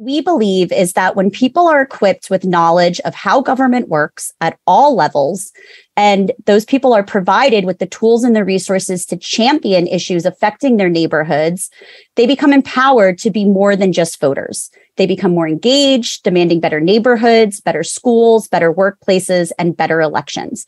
we believe is that when people are equipped with knowledge of how government works at all levels, and those people are provided with the tools and the resources to champion issues affecting their neighborhoods, they become empowered to be more than just voters. They become more engaged, demanding better neighborhoods, better schools, better workplaces, and better elections.